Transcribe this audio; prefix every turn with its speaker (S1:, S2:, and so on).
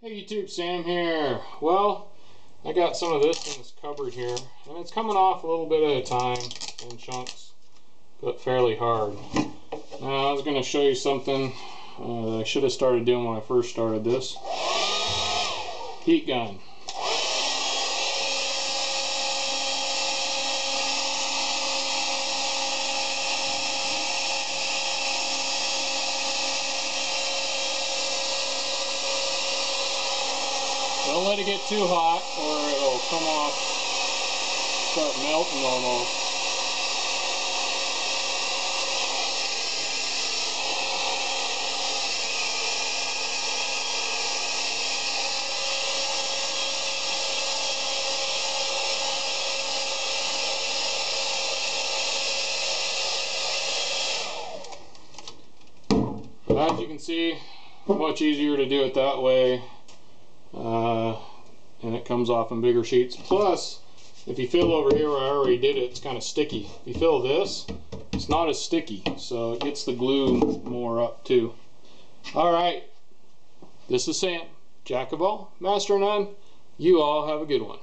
S1: Hey YouTube, Sam here. Well, I got some of this in this cupboard here, and it's coming off a little bit at a time in chunks, but fairly hard. Now I was going to show you something uh, I should have started doing when I first started this. Heat gun. Don't let it get too hot or it'll come off, start melting almost. As you can see, much easier to do it that way uh, and it comes off in bigger sheets. Plus, if you feel over here where I already did it, it's kind of sticky. If you feel this, it's not as sticky, so it gets the glue more up too. Alright, this is Sam, Jack of all, Master none. You all have a good one.